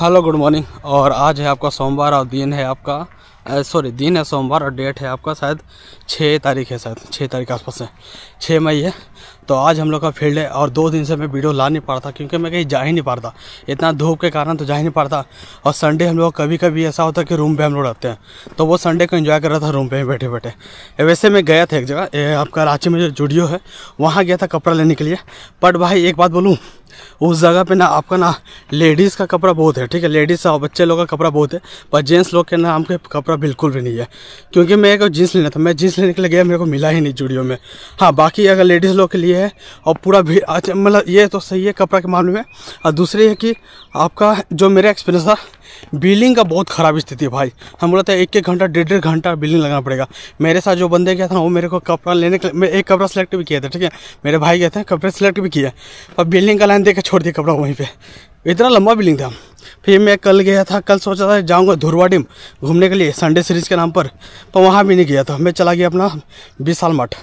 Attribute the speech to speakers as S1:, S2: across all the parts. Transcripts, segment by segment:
S1: Hello good morning और आज है आपका सोमवार और दिन है आपका सॉरी दिन है सोमवार और डेट है आपका शायद छः तारीख है शायद छः तारीख आसपास है। छः मई है। तो आज हम लोग का फ़ील्ड है और दो दिन से मैं वीडियो ला नहीं पा रहा था, क्योंकि मैं कहीं जा ही नहीं पा रहा था। इतना धूप के कारण तो जा ही नहीं पा रहा था। और संडे हम लोग कभी कभी ऐसा होता है कि रूम पे हम लोग रहते हैं। तो वो संडे को इन्जॉय कर रहा था रूम पे बैठे बैठे वैसे मैं गया था एक जगह आपका रांची में जो जूडियो है, वहाँ गया था कपड़ा लेने के लिए। बट भाई, एक बात बोलूँ, उस जगह पे ना आपका ना लेडीज़ का कपड़ा बहुत है, ठीक है? लेडीज़ और बच्चे लोग का कपड़ा बहुत है, पर जेंट्स लोग के ना आपके कपड़ा बिल्कुल भी नहीं है। क्योंकि मैं एक जींस लेना था, मैं जींस लेने के लिए गया, मेरे को मिला ही नहीं जूडियो में। हाँ बाकी अगर लेडीज़ लोग के लिए ये है और पूरा भी अच्छा मतलब ये तो सही है कपड़ा के मामले में। और दूसरी है कि आपका जो मेरा एक्सपीरियंस था बिलिंग का बहुत ख़राब स्थिति है भाई। हम बोलते हैं एक एक घंटा डेढ़ डेढ़ घंटा बिलिंग लगाना पड़ेगा। मेरे साथ जो बंदे गया था वो मेरे को कपड़ा लेने के मैं एक कपड़ा सेलेक्ट भी किया था, ठीक है? मेरे भाई गए थे, कपड़े सेलेक्ट भी किया। और बिलिंग का लाइन देकर छोड़ दिया कपड़ा वहीं पर इतना लंबा बिलिंग था। फिर मैं कल गया था, कल सोचा था जाऊँगा धुरवा घूमने के लिए संडे सीरीज़ के नाम पर पर वहाँ भी नहीं गया था। मैं चला गया अपना विशाल मठ।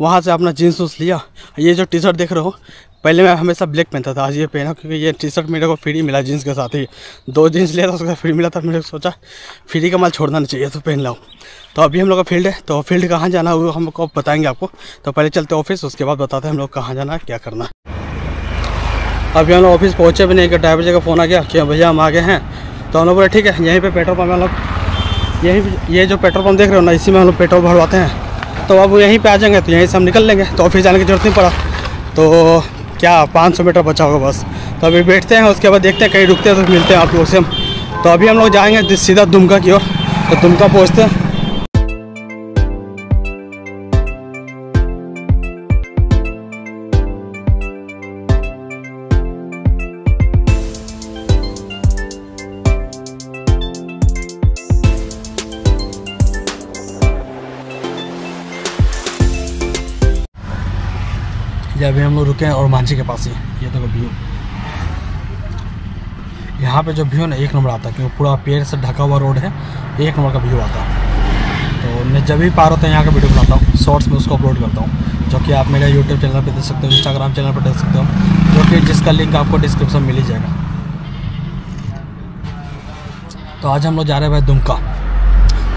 S1: वहाँ से अपना जीन्स उस लिया। ये जो टी शर्ट देख रहे हो, पहले मैं हमेशा ब्लैक पहनता था, आज ये पहना क्योंकि ये टी शर्ट मेरे को फ्री मिला जीन्स के साथ ही। दो जीन्स लिया था, उसके साथ फ्री मिला था, मैंने सोचा फ्री का माल छोड़ना नहीं चाहिए तो पहन लाऊँ। तो अभी हम लोग का फ़ील्ड है तो फ़ील्ड कहाँ जाना है वो हम लोग बताएँगे आपको। तो पहले चलते ऑफ़िस, उसके बाद बताते हैं हम लोग कहाँ जाना है, क्या करना अभी हम लोग ऑफ़िस पहुँचे भी नहीं कि ड्राइवर जी का फ़ोन आ गया कि भैया हम आ गए हैं। तो हम लोग बोले, ठीक है, यहीं पर पेट्रोल पम्प हम लोग। यही ये जो पेट्रोल पम्प देख रहे हो ना, इसी में हम लोग पेट्रोल भरवाते हैं। तो अब यहीं पे आ जाएँगे तो यहीं से हम निकल लेंगे। तो ऑफ़िस जाने की ज़रूरत नहीं पड़ा। तो क्या 500 मीटर बचा होगा बस। तो अभी बैठते हैं, उसके बाद देखते हैं, कहीं रुकते हैं तो मिलते हैं आप लोग से हम। तो अभी हम लोग जाएँगे सीधा दुमका की ओर। तो दुमका पहुँचते हैं। या अभी हम लोग रुके हैं और मांझी के पास ही ये देखो व्यू। यहाँ पे जो व्यू ना, एक नंबर आता है, क्योंकि पूरा पेड़ से ढका हुआ रोड है, एक नंबर का व्यू आता है। तो मैं जब भी पार होता है, यहाँ का वीडियो बनाता हूँ, शॉर्ट्स में उसको अपलोड करता हूँ, जो कि आप मेरे यूट्यूब चैनल पर देख सकते हो इंस्टाग्राम चैनल पर देख सकते हो, जो कि जिसका लिंक आपको डिस्क्रिप्शन मिल ही जाएगा। तो आज हम लोग जा रहे हैं भाई दुमका।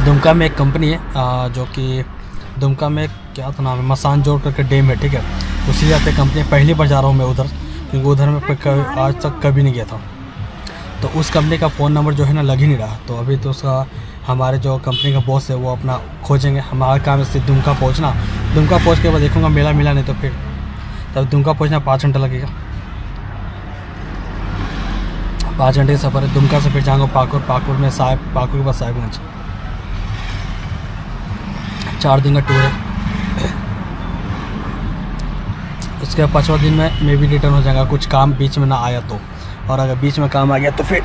S1: दुमका में एक कंपनी है जो कि, दुमका में क्या था नाम है मसान जोड़ करके डेम है, ठीक है? उसी जाते कंपनी पहली बार जा रहा हूँ मैं उधर क्योंकि उधर मैं आज तक कभी नहीं गया था। तो उस कंपनी का फ़ोन नंबर जो है ना लग ही नहीं रहा। तो अभी तो उसका हमारे जो कंपनी का बॉस है वो अपना खोजेंगे। हमारा काम इससे दुमका पहुँचना। दुमका पहुँच के बाद देखूँगा मेला मिला नहीं तो फिर। तब दुमका पहुँचना पाँच घंटा लगेगा। पाँच घंटे का सफ़र है। दुमका से फिर जाऊँगा पाकुर पाकुर में साहेब पाकुर के बाद साहेबगंज। चार दिन का टूर है। उसके पाँचवा दिन में मैं भी रिटर्न हो जाएगा, कुछ काम बीच में ना आया तो। और अगर बीच में काम आ गया तो फिर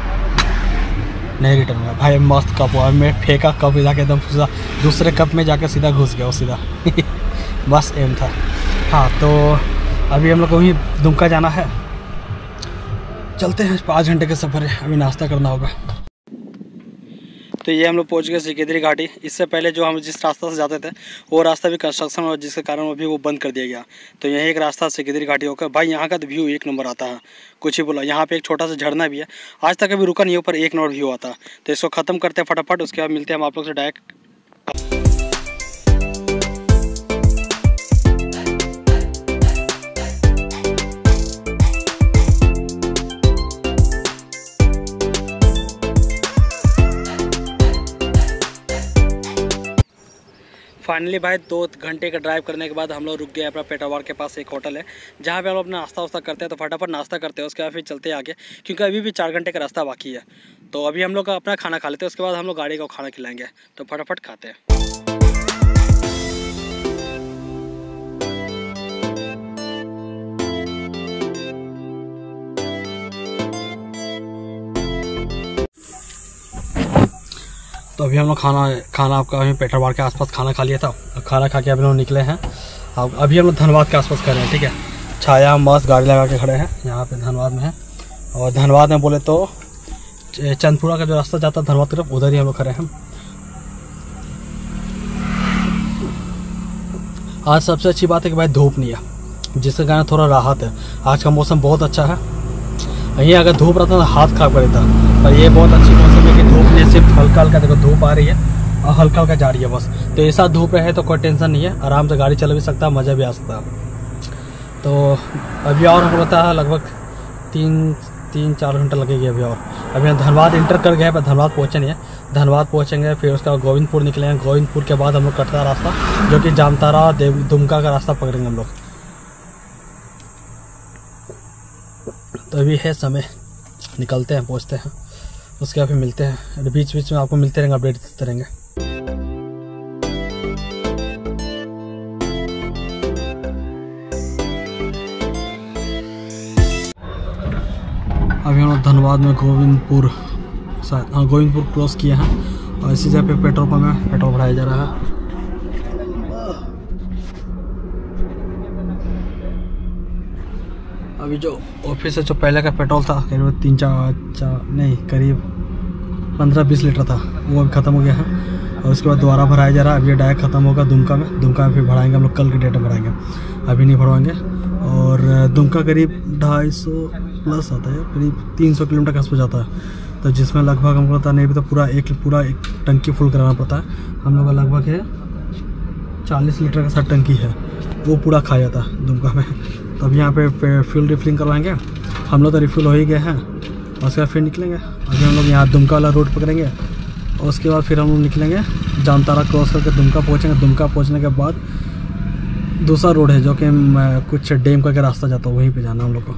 S1: नहीं रिटर्न हुआ भाई, मस्त कप हुआ। मैं फेंका कप जाके एकदम सीधा, दूसरे कप में जाकर सीधा घुस गया वो सीधा। बस एम था। हाँ तो अभी हम लोग को वहीं दुमका जाना है। चलते हैं, पाँच घंटे का सफ़र है। अभी नाश्ता करना होगा। तो ये हम लोग पहुँच गए सिकेदरी घाटी। इससे पहले जो हम जिस रास्ता से जाते थे, वो रास्ता भी कंस्ट्रक्शन और जिसके कारण अभी वो बंद कर दिया गया। तो यही एक रास्ता सिकेदरी घाटी होकर, भाई यहाँ का तो व्यू एक नंबर आता है। कुछ ही बोला, यहाँ पे एक छोटा सा झरना भी है। आज तक अभी रुका नहीं ऊपर एक नंबर व्यू आता तो इसको ख़त्म करते हैं फटाफट, उसके बाद मिलते हैं हम आप लोग से डायरेक्ट फाइनली भाई दो घंटे का ड्राइव करने के बाद हम लोग रुक गए अपना पेटावार के पास, एक होटल है, जहाँ पे हम लोग अपना नाश्ता वास्ता करते हैं तो फटाफट नाश्ता करते हैं, उसके बाद फिर चलते हैं आगे, क्योंकि अभी भी चार घंटे का रास्ता बाकी है। तो अभी हम लोग अपना खाना खा लेते हैं, उसके बाद हम लोग गाड़ी को खाना खिलाएँगे तो फटाफट खाते हैं। तो अभी हम लोग खाना खाना आपका अभी पेटरवाड़ के आसपास खाना खा लिया था। खाना खा के अभी हम निकले हैं। अब, अभी हम लोग धनबाद के आसपास खड़े हैं, ठीक है? छाया, मस्त गाड़ी लगा के खड़े हैं, यहाँ पे धनबाद में है। और धनबाद में बोले तो चंदपुरा का जो रास्ता जाता है धनबाद तरफ़, उधर ही हम लोग खड़े हैं। आज सबसे अच्छी बात है कि भाई धूप नहीं है, जिसके कारण थोड़ा राहत है। आज का मौसम बहुत अच्छा है। यहीं अगर धूप रहता तो हाथ खराब कर देता। पर ये बहुत अच्छी मौसम है कि धूप नहीं सिर्फ़ हल्का हल्का देखो धूप आ रही है और हल्का हल्का जा रही है बस। तो ऐसा धूप रहे तो कोई टेंशन नहीं है, आराम से गाड़ी चल भी सकता है मज़ा भी आ सकता है। तो अभी और हमको लगता है, लगभग तीन तीन, चार घंटा लगेगी अभी और। अभी हम धनबाद इंटर कर गए पर धनबाद पहुँचे नहीं है। धनबाद पहुँचेंगे, फिर उसके बाद गोविंदपुर निकलेंगे गोविंदपुर के बाद हम लोग कटता रास्ता, जो कि जामतारा देव, दुमका का रास्ता पकड़ेंगे हम लोग। तो अभी है समय, निकलते हैं, पहुँचते हैं। उसके बाद फिर मिलते हैं। बीच बीच में आपको मिलते रहेंगे अपडेट देते रहेंगे। अभी हम धनबाद में गोविंदपुर हाँ गोविंदपुर क्रॉस किए हैं और इसी जगह पे पेट्रोल पंप है, पेट्रोल भराया जा रहा है। अभी जो ऑफ़िस से जो पहले का पेट्रोल था, करीब तीन चार चार, नहीं, करीब पंद्रह बीस लीटर था, वो अभी ख़त्म हो गया है। और उसके बाद दोबारा भराया जा रहा है अभी डायरेक्ट ख़त्म होगा दुमका में। दुमका में फिर भराएँगे हम लोग, कल की डेट में भराएँगे। अभी नहीं भरवाएँगे। और दुमका करीब ढाई सौ प्लस आता है, करीब तीन सौ किलोमीटर के आसपास जाता है। तो जिसमें लगभग हमको पता नहीं भी तो पूरा एक पूरा एक टंकी फुल कराना पड़ता है। हम लोग का लगभग है, चालीस लीटर का साथ टंकी है, वो पूरा खा जाता है दुमका में। तब यहाँ पे फ्यूल रिफिलिंग करवाएँगे। हम लोग तो रिफिल हो ही गए हैं। और उसके बाद फिर निकलेंगे। अभी हम लोग यहाँ दुमका वाला रोड पकड़ेंगे। और उसके बाद फिर हम लोग निकलेंगे। जामतारा क्रॉस करके दुमका पहुँचेंगे। दुमका पहुँचने के बाद दूसरा रोड है जो कि कुछ डैम का रास्ता जाता है। वहीं पे जाना हम लोग को।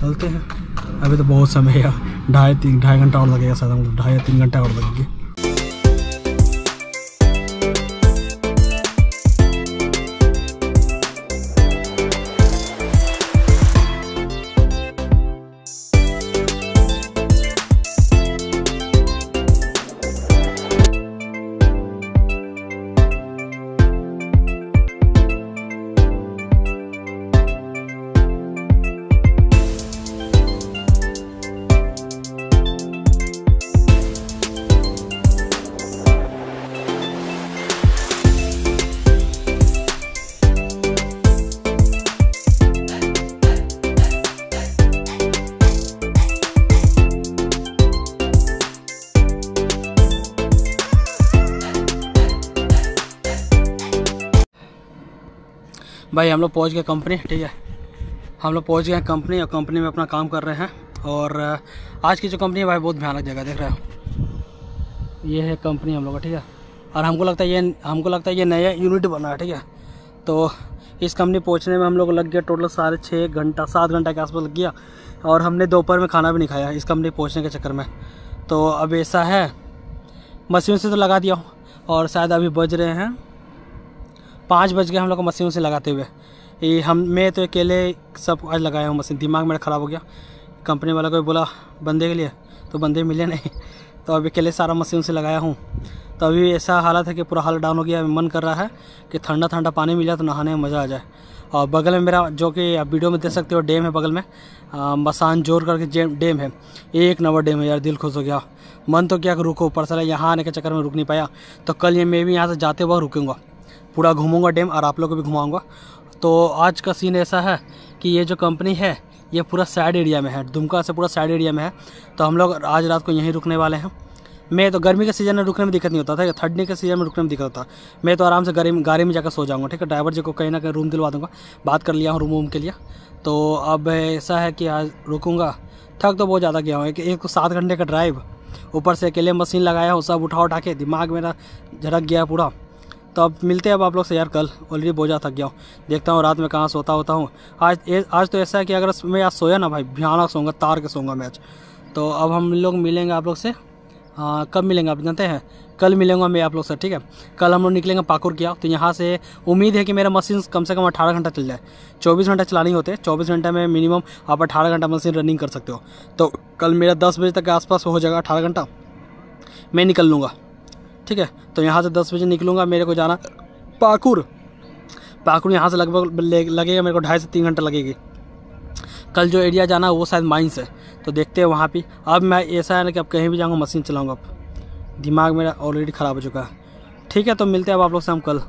S1: चलते हैं। अभी तो बहुत समय है ढाई तीन, ढाई घंटा और लगेगा शायद हम लोग ढाई या तीन घंटा और लगेंगे। भाई, हम लोग पहुँच गए कंपनी ठीक है? हम लोग पहुँच गए कंपनी और कंपनी में अपना काम कर रहे हैं। और आज की जो कंपनी है, भाई, बहुत भयानक जगह देख रहे हो। ये है कंपनी हम लोग का, ठीक है? और हमको लगता है ये, हमको लगता है ये नया यूनिट बना है, ठीक है? तो इस कंपनी पहुँचने में हम लोग लग गया टोटल साढ़े छः घंटा, सात घंटा के आसपास लग गया। और हमने दोपहर में खाना भी नहीं खाया इस कंपनी पहुँचने के चक्कर में। तो अब ऐसा है, मशीन से तो लगा दिया हूँ, और शायद अभी बज रहे हैं पाँच बज गए हम लोग को मशीन से लगाते हुए। ये हम, मैं तो अकेले सब आज लगाया हूँ मशीन। दिमाग मेरा ख़राब हो गया। कंपनी वाला को बोला, बंदे के लिए? तो बंदे मिले नहीं। तो अभी अकेले सारा मशीन से लगाया हूँ। तो अभी ऐसा हालत है कि पूरा हाल डाउन हो गया। मन कर रहा है कि ठंडा ठंडा पानी मिल जाए तो नहाने में मज़ा आ जाए। और बगल में मेरा, जो कि आप वीडियो में देख सकते हो, डैम है बगल में। मसान ज़ोर करके डैम है। एक नंबर डैम है यार, दिल खुश हो गया। मन तो क्या रुको, ऊपर से यहाँ आने के चक्कर में रुक नहीं पाया। तो कल ये मैं भी यहाँ से जाते हुआ रुकूँगा। पूरा घूमूँगा डैम और आप लोग को भी घुमाऊँगा। तो आज का सीन ऐसा है कि ये जो कंपनी है, ये पूरा साइड एरिया में है, दुमका से पूरा साइड एरिया में है। तो हम लोग आज रात को यहीं रुकने वाले हैं। मैं तो गर्मी के सीज़न में रुकने में दिक्कत नहीं होता था ठंडी के सीज़न में रुकने में दिक्कत होता। मैं तो आराम से गाड़ी गाड़ी में जाकर सो जाऊँगा, ठीक है? ड्राइवर जी को कहीं ना कहीं रूम दिलवा दूँगा। बात कर लिया हूँ रूम वूम के लिए। तो अब ऐसा है कि आज रुकूँगा। थक तो बहुत ज़्यादा गया हूँ। एक एक सात घंटे का ड्राइव ऊपर से अकेले मशीन लगाया हूँ, सब उठा उठा के दिमाग मेरा झड़क गया पूरा। तो अब मिलते हैं अब आप लोग से यार कल। ऑलरेडी बोझा थक गया हूँ। देखता हूँ रात में कहाँ सोता होता हूँ। आज ए, आज तो ऐसा है कि अगर मैं आज सोया ना भाई भयानक सोऊँगा तार के सोऊँगा मैच। तो अब हम लोग मिलेंगे आप लोग से। हाँ कब मिलेंगे आप जानते हैं? कल मिलेंगे मैं आप लोग से ठीक है? कल हम लोग निकलेंगे पाकुर किया तो यहाँ से उम्मीद है कि मेरा मशीन कम से कम अठारह घंटा चल जाए। चौबीस घंटा चलानी होते चौबीस घंटे में मिनिमम आप अठारह घंटा मशीन रनिंग कर सकते हो। तो कल मेरा दस बजे तक के आसपास हो जाएगा अठारह घंटा। मैं निकल लूँगा। ठीक है? तो यहाँ से दस बजे निकलूँगा मेरे को जाना। पाकुर पाकुर यहाँ से लगभग लगेगा मेरे को ढाई से तीन घंटा लगेगी। कल जो एरिया जाना है, वो शायद माइंस है। तो देखते हैं वहाँ पर अब मैं ऐसा है ना कि अब कहीं भी जाऊँगा, मशीन चलाऊँगा। अब दिमाग मेरा ऑलरेडी ख़राब हो चुका है। ठीक है तो मिलते हैं अब आप लोग से हम कल।